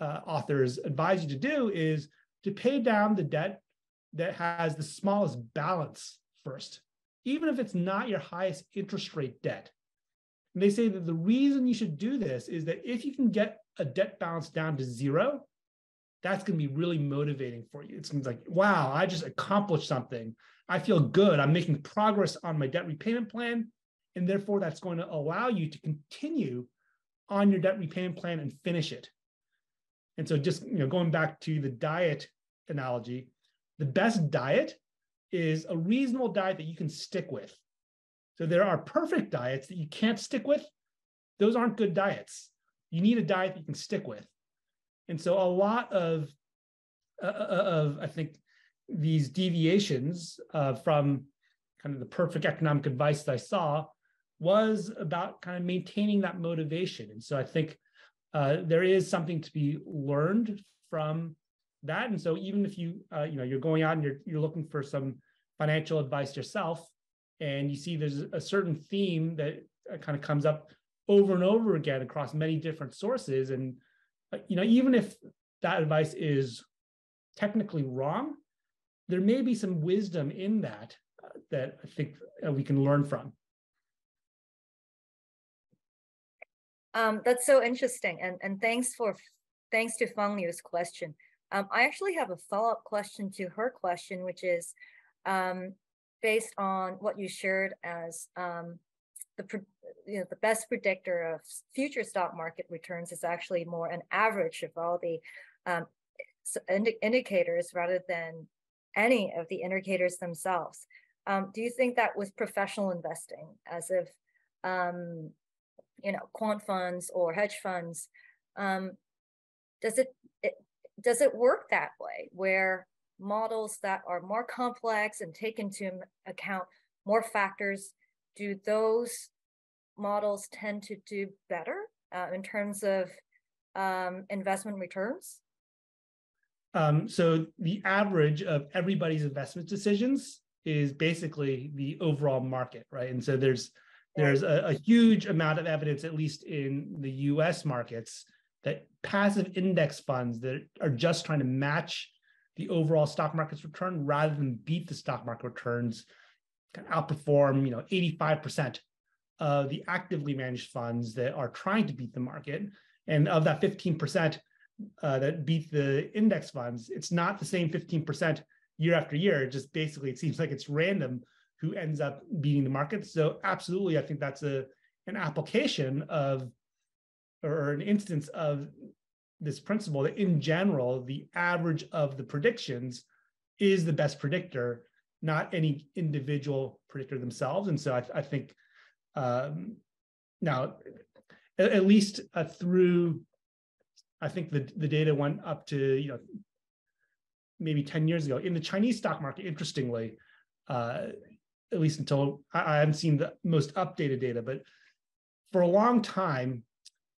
uh, authors advise you to do is to pay down the debt that has the smallest balance first, even if it's not your highest interest rate debt. And they say that the reason you should do this is that if you can get a debt balance down to zero, that's going to be really motivating for you. It's like, wow, I just accomplished something. I feel good. I'm making progress on my debt repayment plan. And therefore, that's going to allow you to continue on your debt repayment plan and finish it. And so, just you know, going back to the diet analogy, the best diet is a reasonable diet that you can stick with. So there are perfect diets that you can't stick with. Those aren't good diets. You need a diet that you can stick with. And so a lot of, uh, uh, of I think, these deviations uh, from kind of the perfect economic advice that I saw was about kind of maintaining that motivation. And so I think uh, there is something to be learned from that. And so even if you uh, you know you're going out and you're you're looking for some financial advice yourself, and you see there's a certain theme that uh, kind of comes up over and over again across many different sources, and you know, even if that advice is technically wrong, there may be some wisdom in that uh, that I think uh, we can learn from. Um, that's so interesting, and and thanks for thanks to Fang Liu's question. Um, I actually have a follow up question to her question, which is um, based on what you shared as um, the you know the best predictor of future stock market returns is actually more an average of all the um, indi indicators rather than any of the indicators themselves. Um, do you think that with professional investing, as if um, you know quant funds or hedge funds, um, does it, it does it work that way where models that are more complex and take into account more factors do those models tend to do better uh, in terms of um, investment returns? Um, so the average of everybody's investment decisions is basically the overall market, right? And so there's there's a, a huge amount of evidence, at least in the U.S. markets, that passive index funds that are just trying to match the overall stock market's return rather than beat the stock market returns can outperform, you know, 85% of the actively managed funds that are trying to beat the market. And of that 15% uh, that beat the index funds, it's not the same 15% year after year. It just basically, it seems like it's random who ends up beating the market. So absolutely, I think that's a an application of or an instance of this principle that in general, the average of the predictions is the best predictor not any individual predictor themselves. And so I, I think um, now, at, at least uh, through, I think the, the data went up to, you know, maybe 10 years ago. In the Chinese stock market, interestingly, uh, at least until I, I haven't seen the most updated data, but for a long time,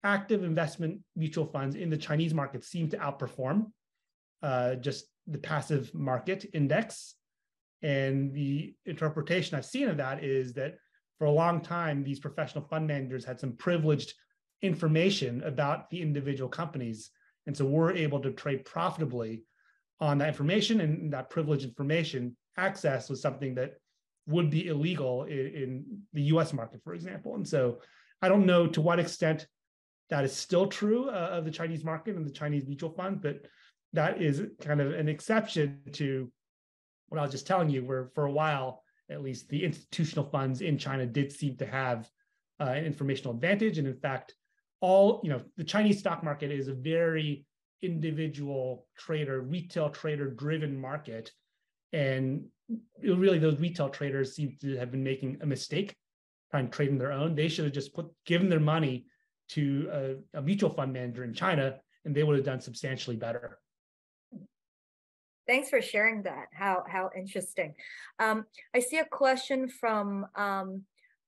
active investment mutual funds in the Chinese market seem to outperform uh, just the passive market index. And the interpretation I've seen of that is that for a long time, these professional fund managers had some privileged information about the individual companies. And so we're able to trade profitably on that information and that privileged information access was something that would be illegal in, in, the US market, for example. And so I don't know to what extent that is still true uh, of the Chinese market and the Chinese mutual fund, but that is kind of an exception to what I was just telling you, where for a while, at least the institutional funds in China did seem to have uh, an informational advantage. And in fact, all, you know, the Chinese stock market is a very individual trader, retail trader driven market. And really, those retail traders seem to have been making a mistake trying to trade on their own. They should have just put given their money to a, a mutual fund manager in China, and they would have done substantially better. Thanks for sharing that. How how interesting. Um, I see a question from um,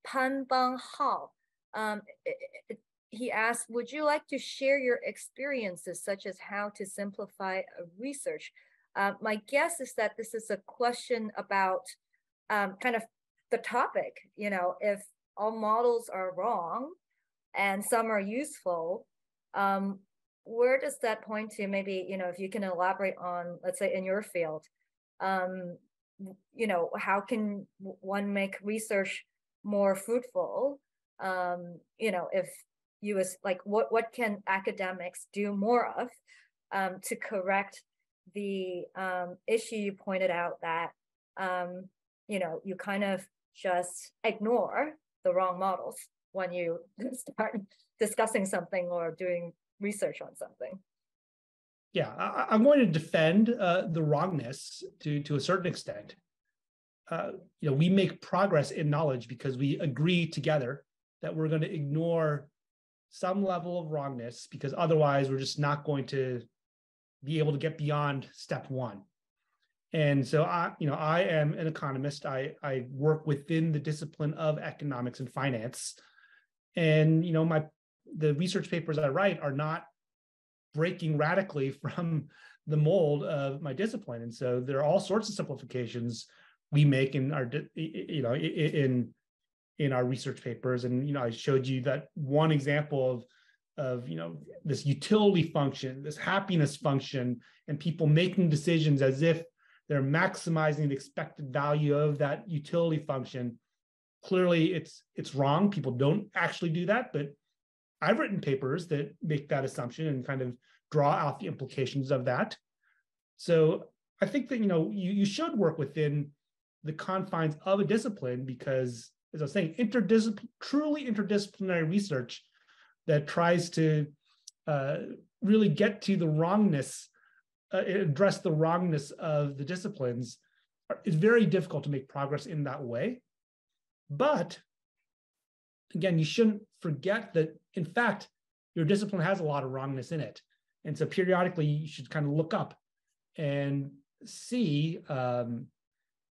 Pan Bang Hao. Um, he asked, would you like to share your experiences, such as how to simplify research? Uh, my guess is that this is a question about um, kind of the topic. You know, if all models are wrong and some are useful, um, where does that point to? Maybe you know, if you can elaborate on, let's say, in your field, um, you know, how can one make research more fruitful? Um, you know, if you as like what what can academics do more of um, to correct the um, issue you pointed out that um, you know you kind of just ignore the wrong models when you start discussing something or doing research on something. Yeah, I, am going to defend uh, the wrongness to to a certain extent. Uh, you know, we make progress in knowledge because we agree together that we're going to ignore some level of wrongness because otherwise we're just not going to be able to get beyond step one. And so I, you know, I am an economist. I I work within the discipline of economics and finance. And you know, my the research papers I write are not breaking radically from the mold of my discipline. And so there are all sorts of simplifications we make in our you know in in our research papers. And, you know, I showed you that one example of, of, you know, this utility function, this happiness function, and people making decisions as if they're maximizing the expected value of that utility function. Clearly it's, it's wrong. People don't actually do that, but I've written papers that make that assumption and kind of draw out the implications of that. So I think that, you know, you, you should work within the confines of a discipline because as I was saying, interdisciplinary, truly interdisciplinary research that tries to uh, really get to the wrongness, uh, address the wrongness of the disciplines, is very difficult to make progress in that way. But again, you shouldn't forget that, in fact, your discipline has a lot of wrongness in it. And so periodically, you should kind of look up and see, um,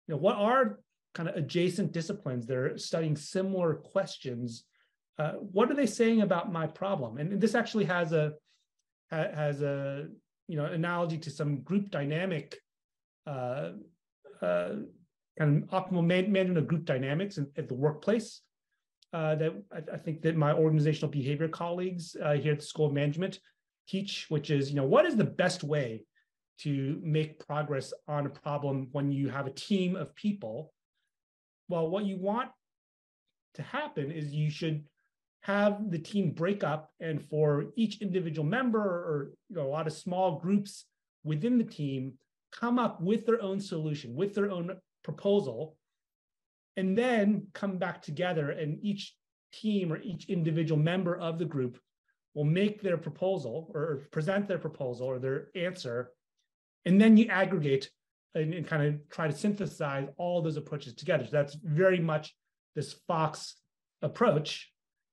you know, what are kind of adjacent disciplines that are studying similar questions. Uh, what are they saying about my problem? And this actually has a has a you know analogy to some group dynamic uh, uh, kind of optimal man- management of group dynamics in, at the workplace. Uh, that I, I, think that my organizational behavior colleagues uh, here at the School of Management teach, which is you know what is the best way to make progress on a problem when you have a team of people well, what you want to happen is you should have the team break up and for each individual member or you know, a lot of small groups within the team come up with their own solution, with their own proposal, and then come back together and each team or each individual member of the group will make their proposal or present their proposal or their answer and then you aggregate and, and kind of try to synthesize all those approaches together. So that's very much this Fox approach.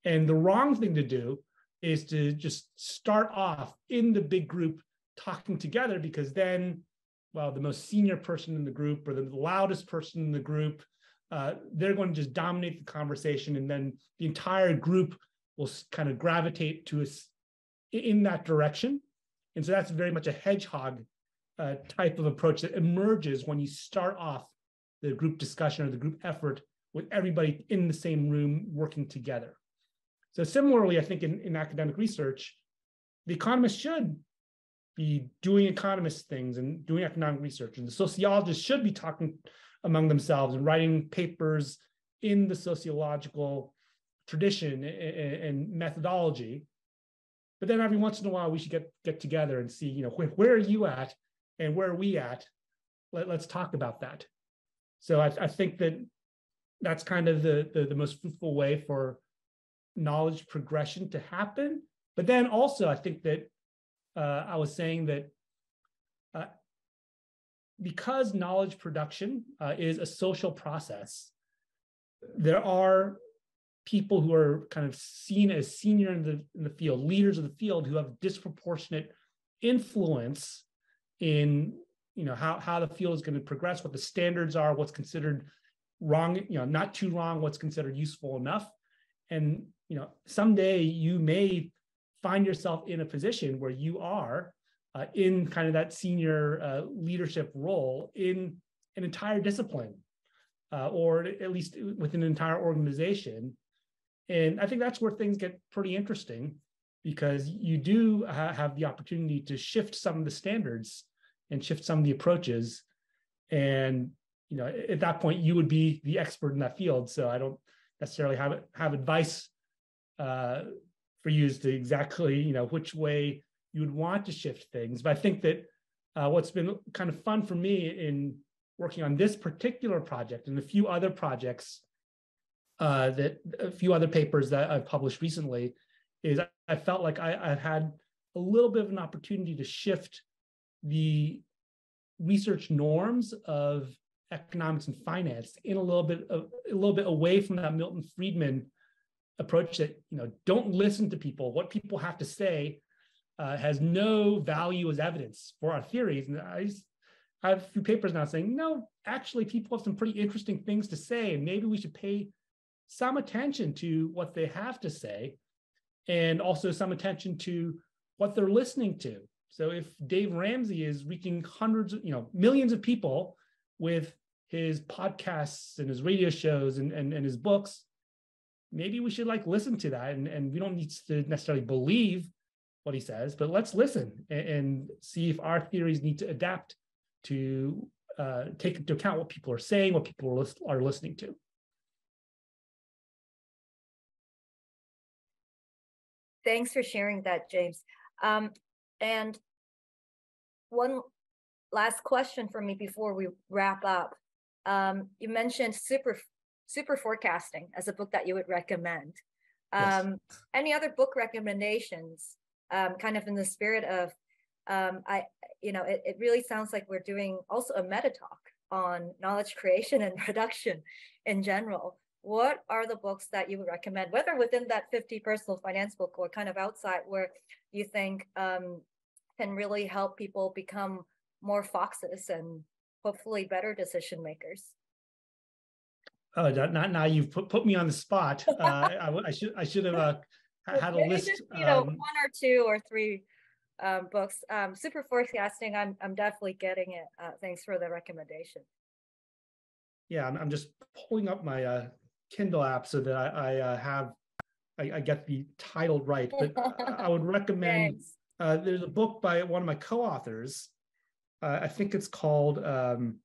And the wrong thing to do is to just start off in the big group talking together because then, well, the most senior person in the group or the loudest person in the group, uh, they're going to just dominate the conversation. And then the entire group will kind of gravitate to us in that direction. And so that's very much a hedgehog uh, type of approach that emerges when you start off the group discussion or the group effort with everybody in the same room working together. So similarly, I think in, in academic research, the economists should be doing economist things and doing economic research, and the sociologists should be talking among themselves and writing papers in the sociological tradition and, and methodology. But then every once in a while, we should get get together and see, you know, where, where are you at and where are we at? Let, us talk about that. So I, I, think that that's kind of the, the, the most fruitful way for knowledge progression to happen. But then also, I think that uh, I was saying that uh, because knowledge production uh, is a social process, there are people who are kind of seen as senior in the, in the field, leaders of the field who have disproportionate influence in you know how how the field is going to progress, what the standards are, what's considered wrong, you know, not too wrong, what's considered useful enough. And you know, someday you may find yourself in a position where you are uh, in kind of that senior uh, leadership role in an entire discipline, uh, or at least within an entire organization. And I think that's where things get pretty interesting because you do ha- have the opportunity to shift some of the standards and shift some of the approaches. And you know, at that point, you would be the expert in that field. So I don't necessarily have have advice uh, for you as to exactly you know which way you would want to shift things. But I think that uh, what's been kind of fun for me in working on this particular project and a few other projects uh, that a few other papers that I've published recently is I felt like I, I've had a little bit of an opportunity to shift the research norms of economics and finance in a little bit of, a little bit away from that Milton Friedman approach that you know don't listen to people. What people have to say uh, has no value as evidence for our theories. And I, just, I have a few papers now saying no actually people have some pretty interesting things to say and maybe we should pay some attention to what they have to say and also some attention to what they're listening to. So if dave ramsey is reaching hundreds you know millions of people with his podcasts and his radio shows and, and, and his books maybe we should like listen to that and, and we don't need to necessarily believe what he says but let's listen and, and see if our theories need to adapt to uh, take into account what people are saying what people are, are listening to. Thanks for sharing that james. Um, and one last question for me before we wrap up. Um, you mentioned super super forecasting as a book that you would recommend. Um, yes. Any other book recommendations? Um, kind of in the spirit of, um, I, you know, it, it really sounds like we're doing also a meta talk on knowledge creation and production in general. What are the books that you would recommend, whether within that 50 personal finance book or kind of outside, where you think um, can really help people become more foxes and hopefully better decision makers? Oh, not now. You've put, put me on the spot. Uh, I, I, should I should have uh, had a list. Just, you know, um, one or two or three um, books. Um, super forecasting. I'm I'm definitely getting it. Uh, thanks for the recommendation. Yeah, I'm, I'm just pulling up my uh, Kindle app so that I, I uh, have I, I, get the title right. But I would recommend. Uh, there's a book by one of my co-authors. Uh, I think it's called. Um,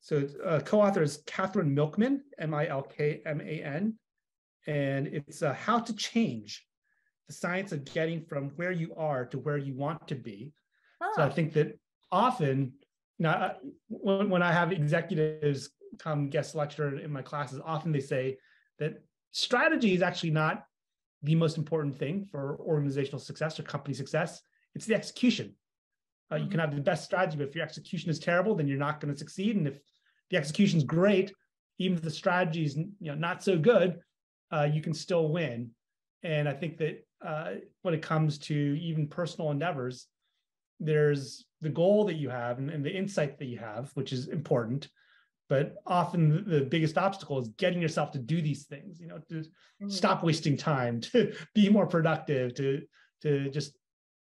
so uh, co-author is Katherine Milkman, M-I-L-K-M-A-N, and it's uh, How to Change, the science of getting from where you are to where you want to be. Oh. So I think that often, now when, when I have executives come guest lecture in my classes, often they say that strategy is actually not the most important thing for organizational success or company success. It's the execution. Uh, you can mm-hmm. have the best strategy, but if your execution is terrible, then you're not going to succeed. And if the execution is great, even if the strategy is you know not so good, uh, you can still win. And I think that uh, when it comes to even personal endeavors, there's the goal that you have and, and the insight that you have, which is important. But often the biggest obstacle is getting yourself to do these things. You know, to mm-hmm. stop wasting time, to be more productive, to to just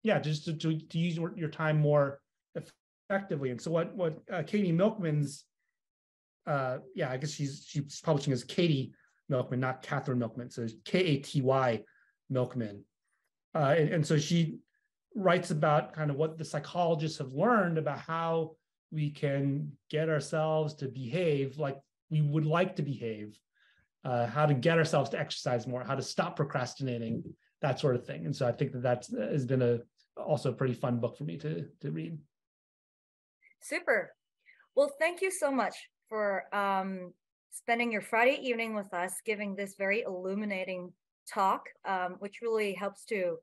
yeah, just to, to, to use your, your time more effectively. And so what what uh, Katy Milkman's uh, yeah, I guess she's she's publishing as Katy Milkman, not Katherine Milkman. So K A T Y Milkman, uh, and, and so she writes about kind of what the psychologists have learned about how we can get ourselves to behave like we would like to behave, uh, how to get ourselves to exercise more, how to stop procrastinating, that sort of thing. And so I think that that has been a also a pretty fun book for me to to read. Super. Well, thank you so much for um, spending your Friday evening with us, giving this very illuminating talk, um, which really helps to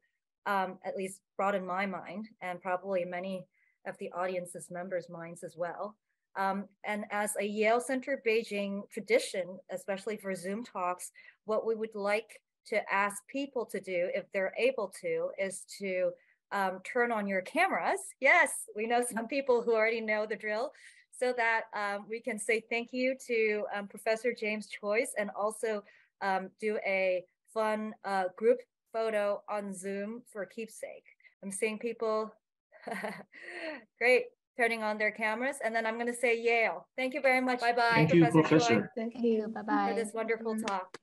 um, at least broaden my mind and probably many of the audience's members' minds as well. Um, and as a Yale Center Beijing tradition, especially for Zoom talks, what we would like to ask people to do, if they're able to, is to um, turn on your cameras. Yes, we know some people who already know the drill so that um, we can say thank you to um, Professor James Choice and also um, do a fun uh, group photo on Zoom for keepsake. I'm seeing people, great, turning on their cameras. And then I'm going to say Yale. Thank you very much. Bye bye. Thank you, Professor. Thank you. Bye bye. For this wonderful talk.